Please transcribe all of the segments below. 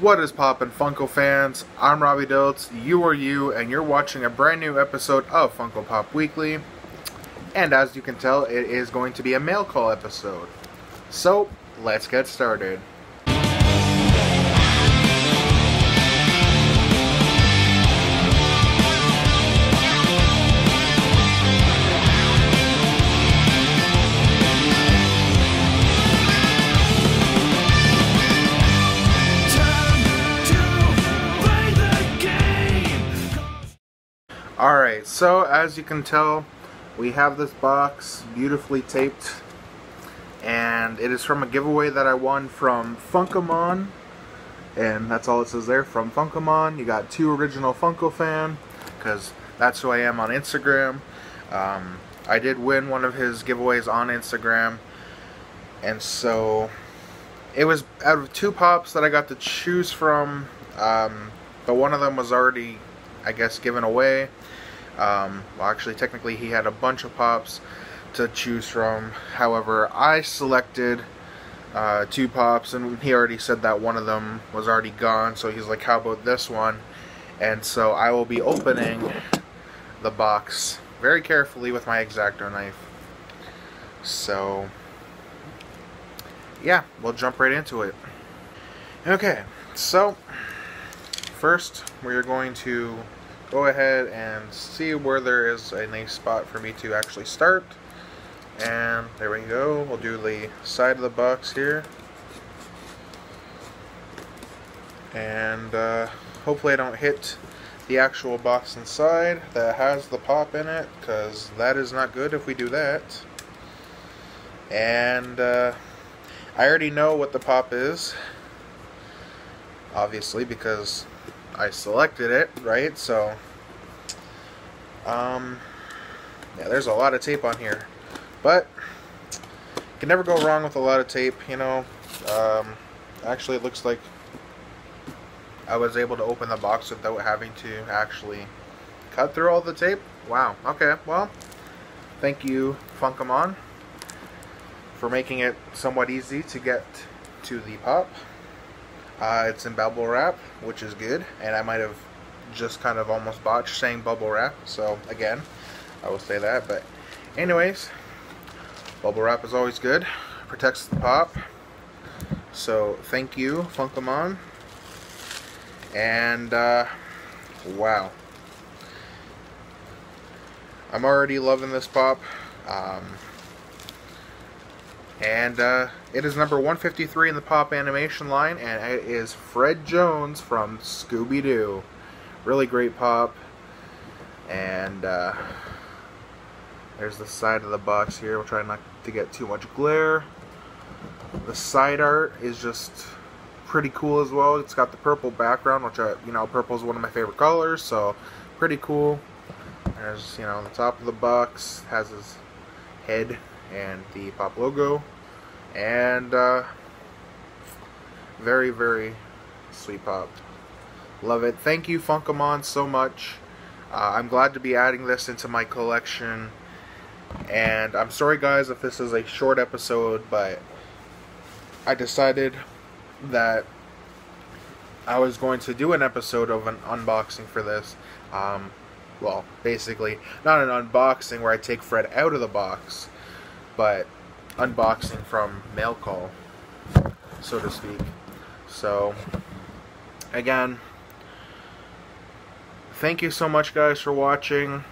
What is poppin' Funko fans? I'm Robbie Dilts, you are you, and you're watching a brand new episode of Funko Pop Weekly. And as you can tell, it is going to be a mail call episode. So, let's get started. Alright, so as you can tell, we have this box beautifully taped and it is from a giveaway that I won from Funkemon and that's all it says there from Funkemon you got two original Funko fan because that's who I am on Instagram. Um, I did win one of his giveaways on Instagram and so it was out of two pops that I got to choose from um, but one of them was already I guess given away um, well, actually, technically, he had a bunch of pops to choose from. However, I selected uh, two pops, and he already said that one of them was already gone. So he's like, "How about this one?" And so I will be opening the box very carefully with my X-Acto knife. So, yeah, we'll jump right into it. Okay, so first we're going to go ahead and see where there is a nice spot for me to actually start. And there we go. We'll do the side of the box here. And uh, hopefully I don't hit the actual box inside that has the pop in it because that is not good if we do that. And uh, I already know what the pop is obviously because I selected it, right? So, um, yeah, there's a lot of tape on here, but you can never go wrong with a lot of tape, you know. Um, actually, it looks like I was able to open the box without having to actually cut through all the tape. Wow. Okay. Well, thank you, Funkemon, for making it somewhat easy to get to the pop. Uh, it's in bubble wrap, which is good, and I might have just kind of almost botched saying bubble wrap, so again, I will say that, but anyways, bubble wrap is always good, protects the pop, so thank you, Funkemon, and uh, wow, I'm already loving this pop, um, and uh, it is number 153 in the pop animation line, and it is Fred Jones from Scooby Doo. Really great pop. And uh, there's the side of the box here. We'll try not to get too much glare. The side art is just pretty cool as well. It's got the purple background, which I, you know, purple is one of my favorite colors, so pretty cool. There's, you know, the top of the box has his head and the pop logo and uh, very very sweet pop. Love it. Thank you Funkemon so much. Uh, I'm glad to be adding this into my collection. And I'm sorry guys if this is a short episode but I decided that I was going to do an episode of an unboxing for this. Um, well basically not an unboxing where I take Fred out of the box but unboxing from mail call, so to speak. So, again, thank you so much, guys, for watching.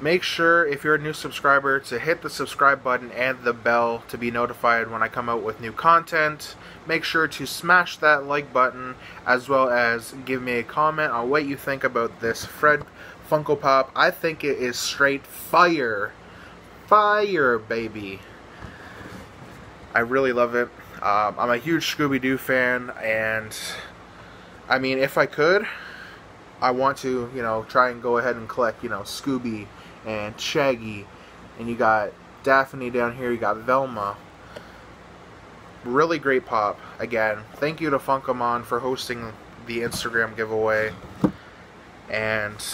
Make sure, if you're a new subscriber, to hit the subscribe button and the bell to be notified when I come out with new content. Make sure to smash that like button, as well as give me a comment on what you think about this Fred Funko Pop. I think it is straight fire. Fire, baby. I really love it. Um, I'm a huge Scooby-Doo fan, and I mean, if I could, I want to, you know, try and go ahead and collect, you know, Scooby and Shaggy, and you got Daphne down here, you got Velma. Really great pop. Again, thank you to Funkemon for hosting the Instagram giveaway. And,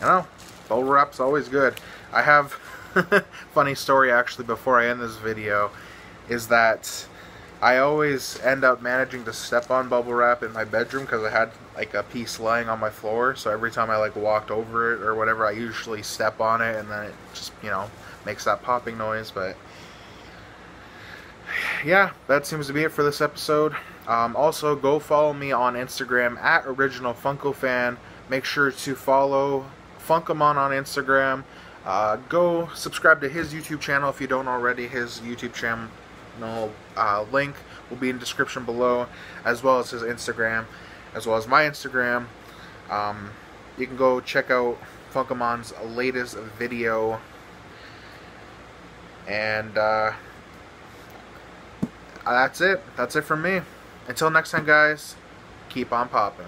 you know, bubble wrap's always good. I have funny story actually before I end this video is that I always end up managing to step on bubble wrap in my bedroom because I had like a piece lying on my floor. So every time I like walked over it or whatever, I usually step on it and then it just you know makes that popping noise. But yeah, that seems to be it for this episode. Um, also, go follow me on Instagram at Original Funko Fan. Make sure to follow Funkemon on Instagram. Uh, go subscribe to his YouTube channel if you don't already. His YouTube channel uh, link will be in the description below, as well as his Instagram, as well as my Instagram. Um, you can go check out Funkemon's latest video. And uh, that's it. That's it from me. Until next time, guys, keep on popping.